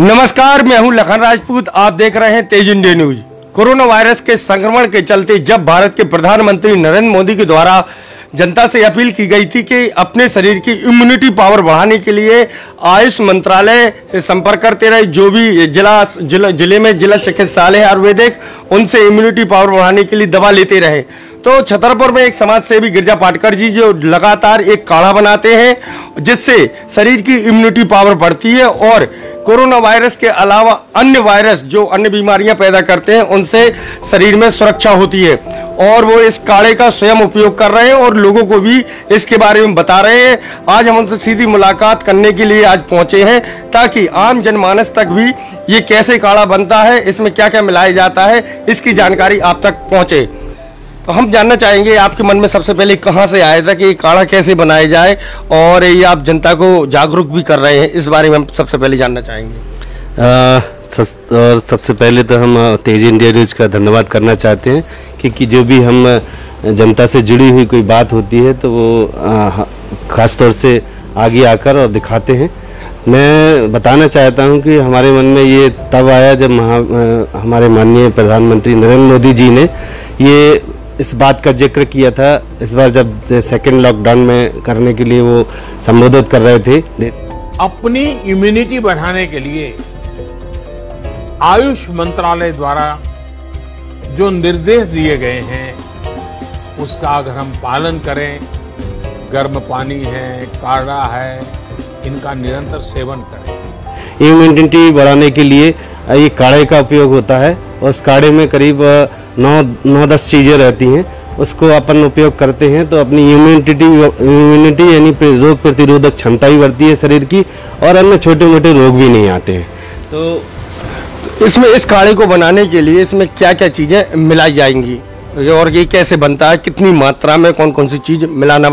नमस्कार, मैं हूँ लखन राजपूत। आप देख रहे हैं Tez India news. Corona virus के संक्रमण के चलते जब भारत के प्रधानमंत्री नरेंद्र मोदी के द्वारा जनता से अपील की गई थी कि अपने शरीर की इम्यूनिटी पावर बढ़ाने के लिए आयुष मंत्रालय से संपर्क करते रहे। जो भी जिला जिला में जिला चिकित्सालय आयुर्वेदिक, उनसे इम्यूनिटी पावर बढ़ाने के लिए दवा लेते रहे। तो छतरपुर में एक समाज सेवी गिरजा पाटकर जी जो लगातार एक काढ़ा बनाते हैं, जिससे शरीर की इम्यूनिटी पावर बढ़ती है और कोरोना वायरस के अलावा अन्य वायरस, जो अन्य बीमारियाँ पैदा करते हैं, उनसे शरीर में सुरक्षा होती है। और वो इस काढ़े का स्वयं उपयोग कर रहे हैं और लोगों को भी इसके बारे में बता रहे हैं। आज हम उनसे सीधी मुलाकात करने के लिए आज पहुँचे हैं ताकि आम जनमानस तक भी ये कैसे काढ़ा बनता है, इसमें क्या क्या मिलाया जाता है, इसकी जानकारी आप तक पहुँचे। तो हम जानना चाहेंगे आपके मन में सबसे पहले कहाँ से आया था कि ये काढ़ा कैसे बनाया जाए और ये आप जनता को जागरूक भी कर रहे हैं, इस बारे में हम सबसे पहले जानना चाहेंगे। और सबसे पहले तो हम तेज इंडिया न्यूज़ का धन्यवाद करना चाहते हैं क्योंकि जो भी हम जनता से जुड़ी हुई कोई बात होती है तो वो ख़ास तौर से आगे आकर और दिखाते हैं। मैं बताना चाहता हूँ कि हमारे मन में ये तब आया जब महा, हमारे माननीय प्रधानमंत्री नरेंद्र मोदी जी ने ये इस बात का ज़िक्र किया था इस बार जब सेकेंड लॉकडाउन में करने के लिए वो संबोधित कर रहे थे। अपनी इम्यूनिटी बढ़ाने के लिए आयुष मंत्रालय द्वारा जो निर्देश दिए गए हैं, उसका अगर हम पालन करें, गर्म पानी है, काढ़ा है, इनका निरंतर सेवन करें। इम्यूनिटी बढ़ाने के लिए ये काढ़े का उपयोग होता है उस काढ़े में करीब नौ नौ दस चीज़ें रहती हैं। उसको अपन उपयोग करते हैं तो अपनी इम्यूनिटी इम्यूनिटी यानी रोग प्रतिरोधक क्षमता भी बढ़ती है शरीर की, और अन्य छोटे मोटे रोग भी नहीं आते हैं। तो इसमें, इस काढ़े को बनाने के लिए इसमें क्या क्या चीज़ें मिलाई जाएँगी? और ये कैसे बनता है? कितनी मात्रा में कौन कौन सी चीज़ मिलाना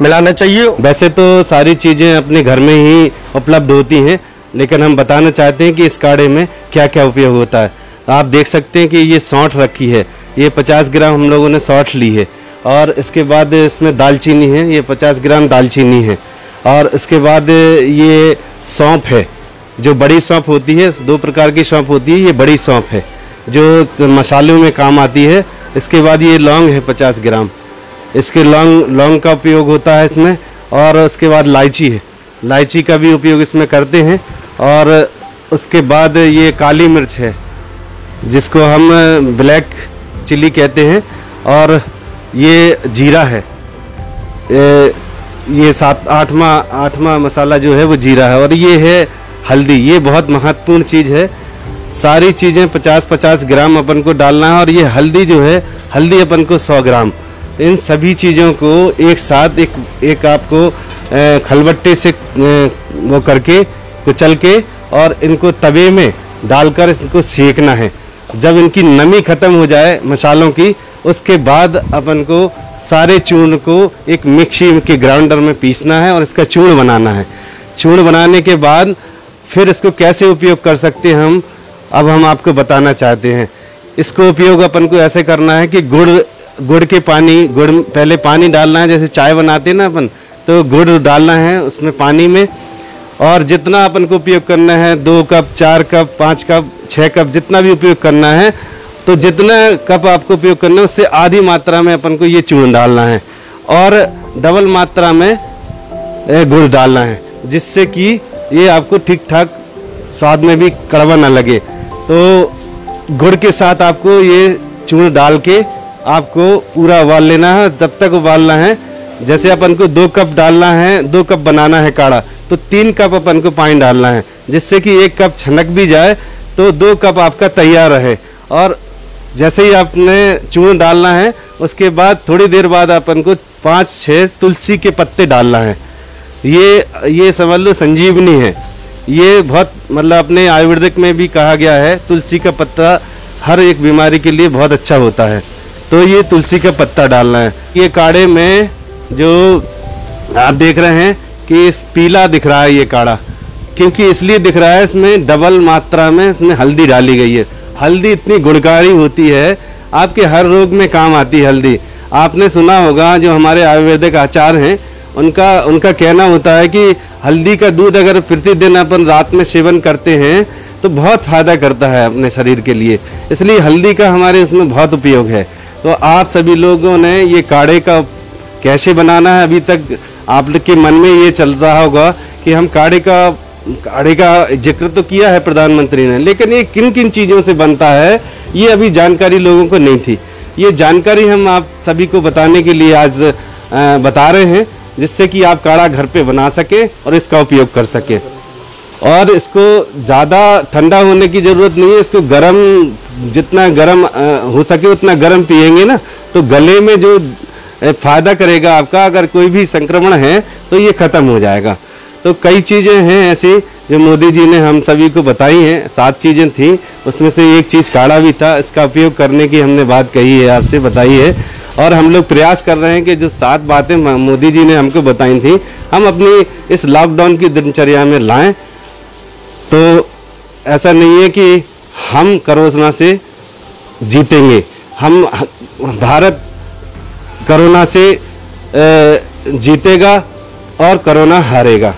मिलाना चाहिए? वैसे तो सारी चीज़ें अपने घर में ही उपलब्ध होती हैं, लेकिन हम बताना चाहते हैं कि इस काढ़े में क्या क्या उपयोग होता है। आप देख सकते हैं कि ये सौंठ रखी है। ये 50 ग्राम हम लोगों ने सौंठ ली है। और इसके बाद इसमें दालचीनी है। ये 50 ग्राम दालचीनी है। और इसके बाद ये सौंफ है। जो बड़ी सौंफ होती है, दो प्रकार की सौंफ होती है, ये बड़ी सौंफ है, जो मसालों में काम आती है। इसके बाद ये लौंग है पचास ग्राम। इसके लौंग लौंग का उपयोग होता है इसमें, और उसके बाद लाइची है। लाइची का भी उपयोग इसमें करते हैं, और उसके बाद ये काली मिर्च है, जिसको हम ब्लैक चिली कहते हैं, और ये जीरा है। ये सात, आठवां आठवां मसाला जो है वो जीरा है, और ये है हल्दी, ये बहुत महत्वपूर्ण चीज़ है। सारी चीज़ें 50-50 ग्राम अपन को डालना है और ये हल्दी जो है, हल्दी अपन को 100 ग्राम। इन सभी चीज़ों को एक साथ, एक एक आपको खलबट्टे से वो करके, कुचल के और इनको तवे में डालकर इनको सेकना है। जब इनकी नमी खत्म हो जाए मसालों की, उसके बाद अपन को सारे चूर्ण को एक मिक्सी के ग्राइंडर में पीसना है और इसका चूर्ण बनाना है। चूर्ण बनाने के बाद फिर इसको कैसे उपयोग कर सकते हैं हम? अब हम आपको बताना चाहते हैं। इसको उपयोग अपन को ऐसे करना है कि गुड़ गुड़ के पानी, गुड़ पहले पानी डालना है, जैसे चाय बनाते हैं ना अपन तो गुड़ डालना है उसमें पानी में। और जितना अपन को उपयोग करना है, दो कप, चार कप, पाँच कप छः कप, जितना भी उपयोग करना है तो जितना कप आपको उपयोग करना है, उससे आधी मात्रा में अपन को ये चूर्ण डालना है। और डबल मात्रा में गुड़ डालना है, जिससे कि ये आपको ठीक ठाक स्वाद में भी कड़वा ना लगे। तो गुड़ के साथ आपको ये चूर्ण डाल के आपको पूरा उबाल लेना है। जब तक उबालना है, जैसे अपन को दो कप डालना है, दो कप बनाना है काढ़ा तो तीन कप अपन को पानी डालना है, जिससे कि एक कप छनक भी जाए तो दो कप आपका तैयार रहे। और जैसे ही आपने चूर्ण डालना है, उसके बाद थोड़ी देर बाद अपन को पाँच छः तुलसी के पत्ते डालना है। ये ये समझ लो संजीवनी है। ये बहुत मतलब अपने आयुर्वेदिक में भी कहा गया है, तुलसी का पत्ता हर एक बीमारी के लिए बहुत अच्छा होता है। तो ये तुलसी का पत्ता डालना है। ये काढ़े में जो आप देख रहे हैं कि इस पीला दिख रहा है ये काढ़ा, क्योंकि इसलिए दिख रहा है इसमें डबल मात्रा में इसमें हल्दी डाली गई है। हल्दी इतनी गुणकारी होती है, आपके हर रोग में काम आती है हल्दी। आपने सुना होगा जो हमारे आयुर्वेदिक आचार हैं उनका उनका कहना होता है कि हल्दी का दूध अगर प्रतिदिन अपन रात में सेवन करते हैं तो बहुत फ़ायदा करता है अपने शरीर के लिए। इसलिए हल्दी का हमारे उसमें बहुत उपयोग है। तो आप सभी लोगों ने ये काढ़े का कैसे बनाना है, अभी तक आपके मन में ये चल रहा होगा कि हम काढ़े का काढ़े का ज़िक्र तो किया है प्रधानमंत्री ने, लेकिन ये किन किन चीज़ों से बनता है, ये अभी जानकारी लोगों को नहीं थी। ये जानकारी हम आप सभी को बताने के लिए आज बता रहे हैं। जिससे कि आप काढ़ा घर पे बना सके और इसका उपयोग कर सके। और इसको ज़्यादा ठंडा होने की ज़रूरत नहीं है, इसको गर्म जितना गर्म हो सके उतना गर्म पिएँगे ना तो गले में जो फ़ायदा करेगा आपका, अगर कोई भी संक्रमण है तो ये ख़त्म हो जाएगा। तो कई चीज़ें हैं ऐसी जो मोदी जी ने हम सभी को बताई हैं, सात चीज़ें थी, उसमें से एक चीज़ काढ़ा भी था, इसका उपयोग करने की हमने बात कही है, आपसे बताई है। और हम लोग प्रयास कर रहे हैं कि जो सात बातें मोदी जी ने हमको बताई थी हम अपनी इस लॉकडाउन की दिनचर्या में लाएँ। तो ऐसा नहीं है कि हम करोना से जीतेंगे। हम भारत करोना से जीतेगा और करोना हारेगा।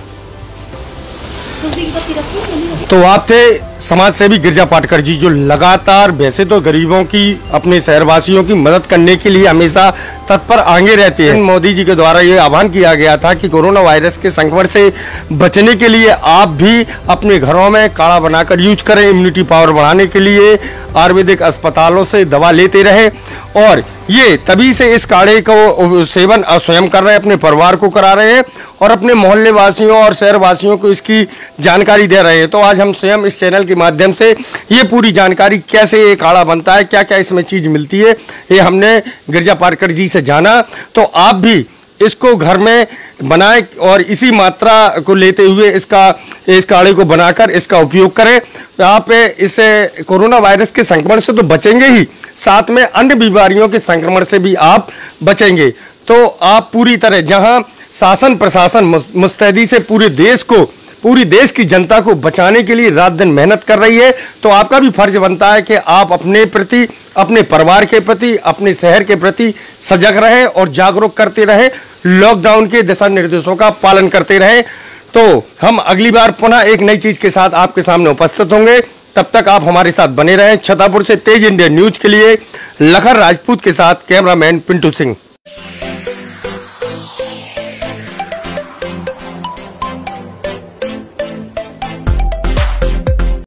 तो आप थे समाज सेवी गिरजा पाटकर जी, जो लगातार वैसे तो गरीबों की, अपने शहरवासियों की मदद करने के लिए हमेशा तत्पर आगे रहते हैं। मोदी जी के द्वारा ये आह्वान किया गया था कि कोरोना वायरस के संक्रमण से बचने के लिए आप भी अपने घरों में काढ़ा बनाकर यूज़ करें इम्यूनिटी पावर बढ़ाने के लिए आयुर्वेदिक अस्पतालों से दवा लेते रहें। और ये तभी से इस काढ़े को सेवन स्वयं कर रहे हैं, अपने परिवार को करा रहे हैं और अपने मोहल्ले वासियों और शहर वासियों को इसकी जानकारी दे रहे हैं। तो आज हम स्वयं इस चैनल के माध्यम से ये पूरी जानकारी कैसे ये काढ़ा बनता है क्या क्या इसमें चीज़ मिलती है, ये हमने गिरजा पारकर जी से जाना। तो आप भी इसको घर में बनाएँ और इसी मात्रा को लेते हुए इसका, इस काढ़े को बनाकर इसका उपयोग करें। आप इस कोरोना वायरस के संक्रमण से तो बचेंगे ही, साथ में अन्य बीमारियों के संक्रमण से भी आप बचेंगे। तो आप पूरी तरह, जहाँ शासन प्रशासन मुस्तैदी से पूरे देश को पूरी देश की जनता को बचाने के लिए रात दिन मेहनत कर रही है। तो आपका भी फ़र्ज़ बनता है कि आप अपने प्रति, अपने परिवार के प्रति, अपने शहर के प्रति सजग रहें और जागरूक करते रहें। लॉकडाउन के दिशा निर्देशों का पालन करते रहें। तो हम अगली बार पुनः एक नई चीज़ के साथ आपके सामने उपस्थित होंगे। तब तक आप हमारे साथ बने रहें। छतापुर से तेज इंडिया न्यूज़ के लिए लखर राजपूत के साथ कैमरामैन पिंटू सिंह।